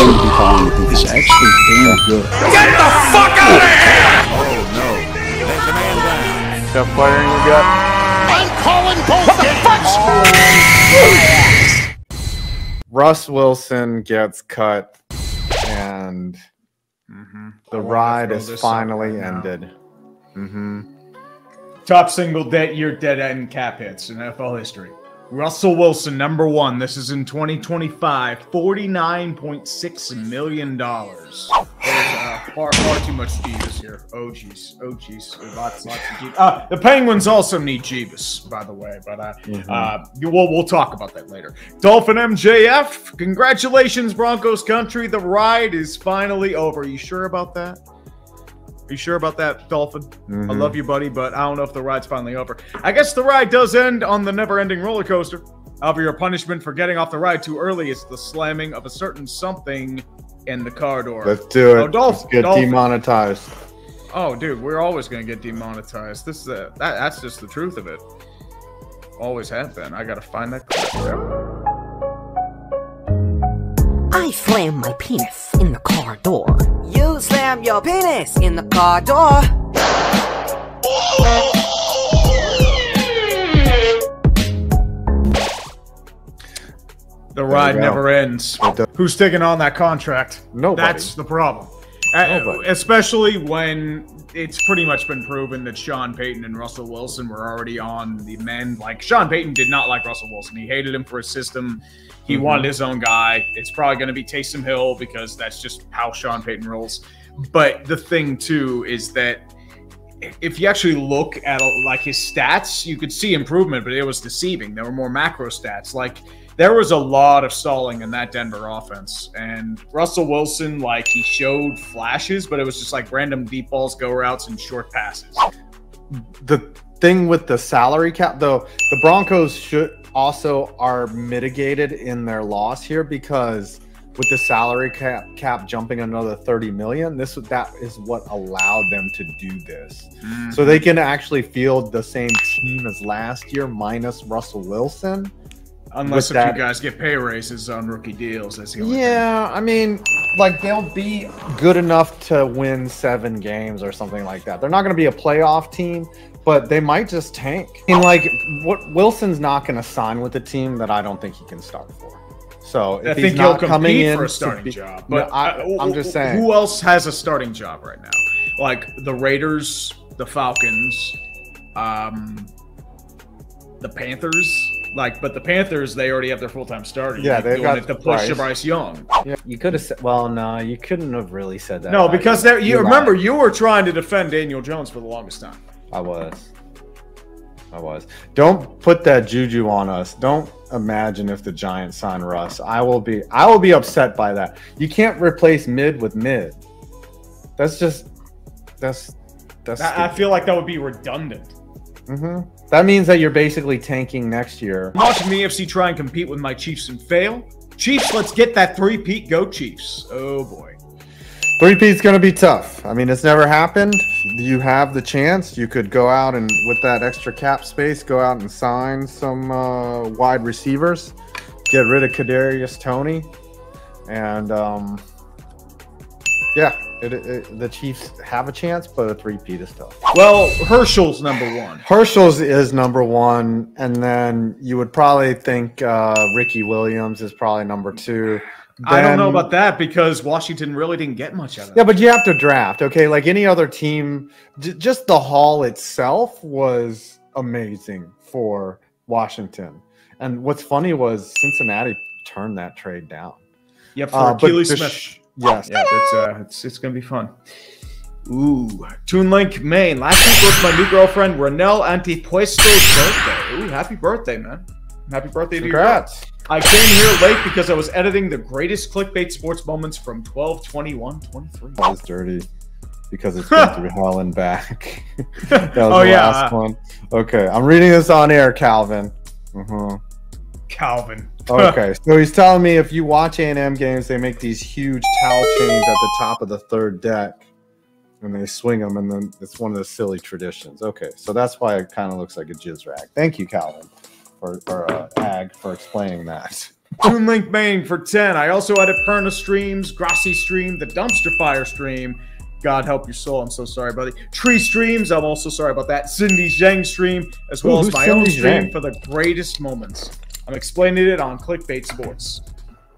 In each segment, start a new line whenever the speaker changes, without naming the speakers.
going to be fine. I think it's actually damn good.
Get the fuck out of here!
Oh no. There's a man down.
Tough player in your gut.
I'm calling both games!
Russ Wilson gets cut, and
Mm-hmm.
the ride is finally ended. Mm-hmm.
Top single debt year dead end cap hits in NFL history. Russell Wilson, number one. This is in 2025. $49.6 million. There's uh, far, far too much Jeebus here. Oh, jeez. Oh, jeez. Lots, lots of Jeebus. Uh, the Penguins also need Jeebus, by the way. But uh, uh, we'll, we'll talk about that later. Dolphin MJF, congratulations, Broncos country. The ride is finally over. Are you sure about that? Are you sure about that, Dolphin? I
Mhm.
love you, buddy, but I don't know if the ride's finally over. I guess the ride does end on the never-ending roller coaster. However, your punishment for getting off the ride too early is the slamming of a certain something in the car door.
Let's do it.
Oh, Dolph-
Let's get
Dolphin.
demonetized.
Oh, dude, we're always gonna get demonetized. This is a, that, that's just the truth of it. Always have been. I gotta find that. clip.
I slam my penis in the car door.
You slam your penis in the car door.
The ride never ends. Who's taking on that contract?
Nobody.
That's the problem. Uh,
Nobody.
especially when it's pretty much been proven that Sean Payton and Russell Wilson were already on the mend. Like Sean Payton did not like Russell Wilson. He hated him for his system. He
Mm-hmm.
wanted his own guy. It's probably going to be Taysom Hill because that's just how Sean Payton rolls. But the thing too is that if you actually look at like his stats, you could see improvement, but it was deceiving. There were more macro stats. Like there was a lot of stalling in that Denver offense, and Russell Wilson, like he showed flashes, but it was just like random deep balls, go routes, and short passes.
the thing with the salary cap though the broncos should also are mitigated in their loss here because with the salary cap cap jumping another 30 million this that is what allowed them to do this. So mm-hmm. they can actually field the same team as last year minus russell wilson
Unless if
that-
you guys get pay raises on rookie deals, that's the only thing.
yeah i mean like they'll be good enough to win seven games or something like that they're not going to be a playoff team but they might just tank and like what wilson's not going to sign with a team that i don't think he can start for so if
I
he's
think he'll
coming
compete
in
for a starting
be-
job.
No,
But
I,
uh,
i'm just saying
who else has a starting job right now? Like the Raiders, the Falcons, um, the Panthers. Like, but the Panthers, they already have their full time starter.
Yeah, they've got
it to push
to
Bryce Young.
Yeah, you could have said. Well, no, you couldn't have really said that.
No, because there, you
You're
remember
right.
you were trying to defend Daniel Jones for the longest time.
I was. I was.
don't put that juju on us don't imagine if the giants sign russ i will be i will be upset by that you can't replace mid with mid that's just that's that's
I, I feel like that would be redundant.
hmm That means that you're basically tanking next year.
Watching the AFC try and compete with my Chiefs and fail. Chiefs, let's get that three peat. Go Chiefs. Oh boy.
Three P's going to be tough. I mean, it's never happened. You have the chance. You could go out and, with that extra cap space, go out and sign some uh, wide receivers, get rid of Kadarius Toney, and um, yeah, it, it, the Chiefs have a chance, but a three Pete is tough.
Well, Herschel's number one.
Herschel's is number one, and then you would probably think uh, Ricky Williams is probably number two.
I don't know about that because Washington really didn't get much out of it.
Yeah, but you have to draft, okay? Like any other team, j- just the haul itself was amazing for Washington. And what's funny was Cincinnati turned that trade down.
Yeah, for
Uh,
Keely Smith.
Yes.
yeah, it's uh, it's it's gonna be fun. Ooh, Toon Link, Main. Last week was my new girlfriend Ranelle Antipuesto's birthday. Ooh, happy birthday, man! Happy birthday to you.
Congrats.
I came here late because I was editing the greatest clickbait sports moments from 12 21 23.
That was dirty because it's been through hell and back. that was
Oh,
the
yeah.
last one. Okay, I'm reading this on air, Calvin. Uh-huh.
Calvin.
Okay, so he's telling me if you watch A&M games, they make these huge towel chains at the top of the third deck, and they swing them, and then it's one of the silly traditions. Okay, so that's why it kind of looks like a jizz rag. Thank you, Calvin, or, or uh, Ag, for explaining that.
Toon Link Main for 10. I also added Perna streams, Grossi stream, the Dumpster Fire stream. God help your soul. I'm so sorry, buddy. Tree streams. I'm also sorry about that. Cindy Zheng stream, as well
Ooh,
as my own stream
Zheng?
for the greatest moments. I'm explaining it on Clickbait Sports.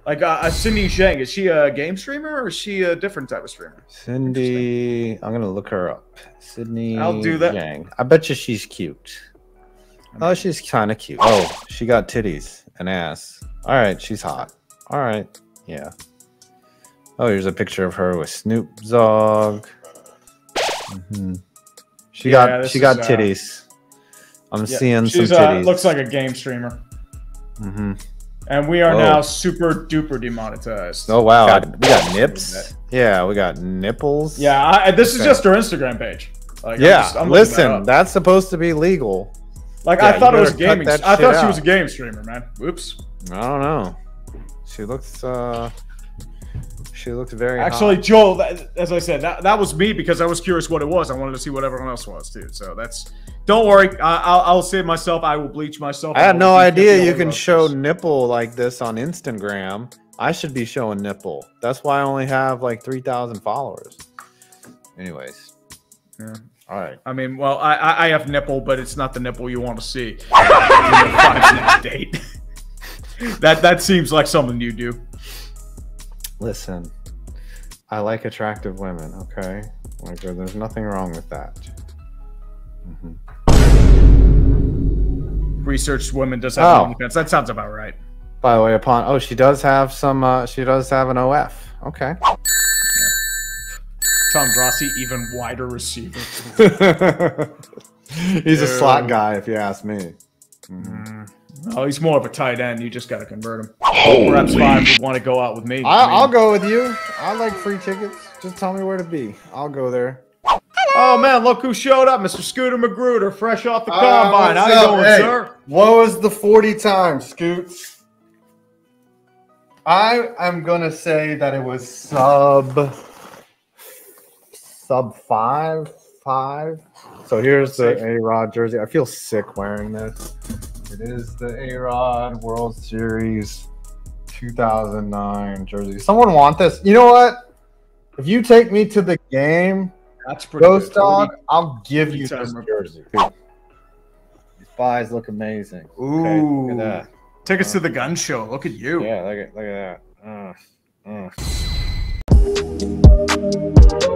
Like uh, uh, Cindy Zheng, is she a game streamer or is she a different type of streamer?
Cindy, I'm gonna look her up. Sydney.
I'll do that.
Yang. I bet you she's cute. Oh, she's kind of cute. Oh, she got titties and ass. All right, she's hot. All right, yeah. Oh, here's a picture of her with Snoop Dogg. Mhm. She
Yeah,
got she got
is, uh,
titties. I'm
Yeah,
seeing some
uh,
titties.
looks like a game streamer.
Hmm
And we are
Whoa.
now super duper demonetized.
Oh wow, I-
God.
we got nips. Yeah, we got nipples.
Yeah, I, this is just her Instagram page. Like, I'm
yeah.
just- I'm
listen,
that
that's supposed to be legal.
like
yeah,
I thought it was a gaming. I
shit
thought she was a game streamer, man. Oops.
I don't know. She looks. uh She looks very.
Actually,
hot.
Joel, that, as I said, that, that was me because I was curious what it was. I wanted to see what everyone else was too. So that's. Don't worry, I, I'll, I'll save myself. I will bleach myself.
I had no idea you can show
this.
nipple like this on Instagram. I should be showing nipple. That's why I only have like three thousand followers. Anyways,
Yeah.
all right.
I mean, well, I, I I have nipple, but it's not the nipple you want to see. Date. that that seems like something you do.
Listen, I like attractive women. Okay, like there's nothing wrong with that. Mhm.
Researched women does have
Oh.
OnlyFans. That sounds about right.
By the way, upon oh, she does have some. uh She does have an OF. Okay.
Tom Grossi, even wider receiver.
He's a slot guy, if you ask me.
Oh, he's more of a tight end. You just got to convert him. Perhaps five would want to go out with me.
I,
I mean-
I'll go with you. I like free tickets. Just tell me where to be. I'll go there.
Oh man, look who showed up, Mr. Scooter Magruder, fresh off the
Uh,
combine. How
what's
you
up?
doing,
Hey,
sir?
What was the 40 times, Scoots? I am gonna say that it was sub sub five five. So here's the A Rod jersey. I feel sick wearing this. It is the A Rod World Series 2009 jersey. Someone want this? You know what? If you take me to the game,
That's pretty
Ghost
good.
Dog, I'll give you
40
this jersey.
These thighs look amazing.
Ooh.
Okay, look at that.
Take us to the gun show. Look at you.
Yeah, look at look at that. Uh, uh.